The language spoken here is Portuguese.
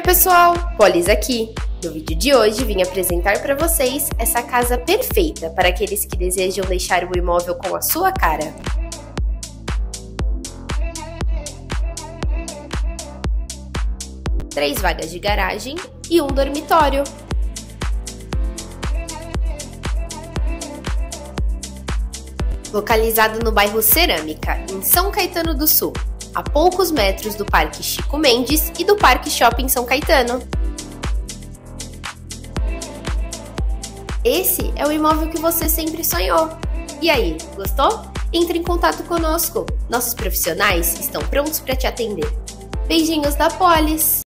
Oi pessoal, Polis aqui. No vídeo de hoje vim apresentar para vocês essa casa perfeita para aqueles que desejam deixar o imóvel com a sua cara. Três vagas de garagem e um dormitório. Localizado no bairro Cerâmica, em São Caetano do Sul, a poucos metros do Parque Chico Mendes e do Parque Shopping São Caetano. Esse é o imóvel que você sempre sonhou. E aí, gostou? Entre em contato conosco. Nossos profissionais estão prontos para te atender. Beijinhos da Polis!